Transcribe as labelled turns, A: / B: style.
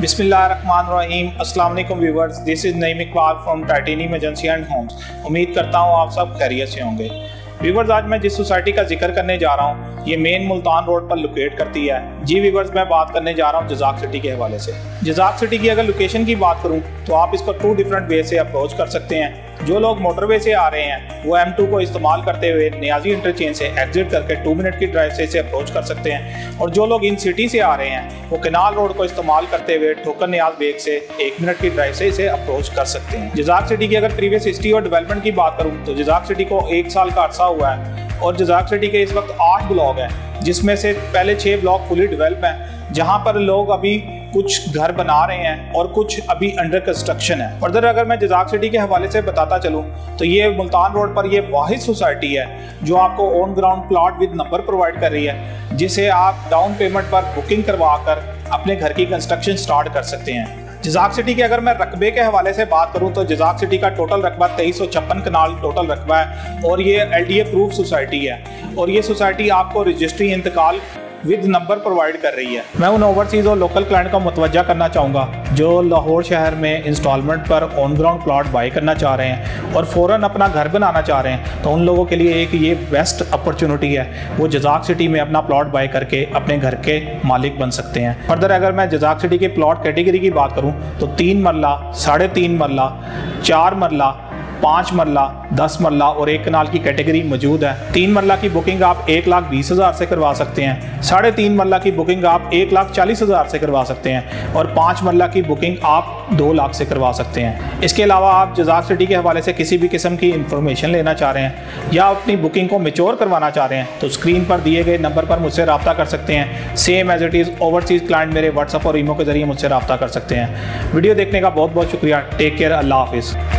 A: अस्सलाम वालेकुम viewers this is Naeem Iqbal from titanium agency and homes उम्मीद करता हूँ आप सब खैरियत से होंगे। व्यूवर्स, आज मैं जिस सोसाइटी का ज़िक्र करने जा रहा हूँ, ये मेन मुल्तान रोड पर लोकेट करती है। जी व्यूवर्स, मैं बात करने जा रहा हूँ जजाक सिटी के हवाले से। जजाक सिटी की अगर लोकेशन की बात करूँ तो आप इसको टू डिफरेंट वे से अप्रोच कर सकते हैं। जो लोग मोटरवे से आ रहे हैं, वो M2 को इस्तेमाल करते हुए नियाजी इंटरचेंज से एग्जिट करके टू मिनट की ड्राइव से इसे अप्रोच कर सकते हैं। और जो लोग इन सिटी से आ रहे हैं, वो केनाल रोड को इस्तेमाल करते हुए ठोकर नियाज बेग से एक मिनट की ड्राइव से इसे अप्रोच कर सकते हैं। जजाक सिटी की अगर प्रीवियस हिस्ट्री और डेवलपमेंट की बात करूँ तो जजाक सिटी को एक साल का अर्सा हुआ है। और जजाक सिटी के इस वक्त आठ ब्लॉक हैं, जिसमें से पहले छः ब्लॉक फुली डेवलप हैं, जहाँ पर लोग अभी कुछ घर बना रहे हैं और कुछ अभी अंडर कंस्ट्रक्शन है। फर्दर अगर मैं जजाक सिटी के हवाले से बताता चलूँ तो ये मुल्तान रोड पर यह वाहिद सोसाइटी है, जो आपको on ground plot with number provide कर रही है, जिसे आप डाउन पेमेंट पर बुकिंग करवा कर अपने घर की कंस्ट्रक्शन स्टार्ट कर सकते हैं। जजाक सिटी के अगर मैं रकबे के हवाले से बात करूँ तो जजाक सिटी का टोटल रकबा तेईस सौ छप्पन कनाल टोटल रकबा है, और ये L D A proof society है। और ये सोसाइटी आपको रजिस्ट्री इंतकाल विद नंबर प्रोवाइड कर रही है। मैं उन ओवरसीज और लोकल क्लाइंट को मुतवजा करना चाहूँगा, जो लाहौर शहर में इंस्टॉलमेंट पर ऑन ग्राउंड प्लॉट बाई करना चाह रहे हैं और फ़ौरन अपना घर बनाना चाह रहे हैं तो उन लोगों के लिए एक ये बेस्ट अपॉर्चुनिटी है, वो जजाक सिटी में अपना प्लॉट बाई करके अपने घर के मालिक बन सकते हैं। फर्दर अगर मैं जजाक सिटी के प्लाट कैटेगरी की बात करूँ तो तीन मरला, साढ़े तीन मरला, चार मरला पाँच मरला, दस मरला और एक कनाल की कैटेगरी मौजूद है। तीन मरला की बुकिंग आप एक लाख बीस हज़ार से करवा सकते हैं। साढ़े तीन मरला की बुकिंग आप एक लाख चालीस हज़ार से करवा सकते हैं और पाँच मरला की बुकिंग आप दो लाख से करवा सकते हैं। इसके अलावा आप जजाक सिटी के हवाले से किसी भी किस्म की इंफॉर्मेशन लेना चाह रहे हैं या अपनी बुकिंग को मेच्योर करवाना चाह रहे हैं तो स्क्रीन पर दिए गए नंबर पर मुझसे रब्ता कर सकते हैं। Same as it is overseas client मेरे व्हाट्सअप और ईमो के ज़रिए मुझसे रब्ता कर सकते हैं। वीडियो देखने का बहुत बहुत शुक्रिया। टेक केयर अल्लाह हाफिज़।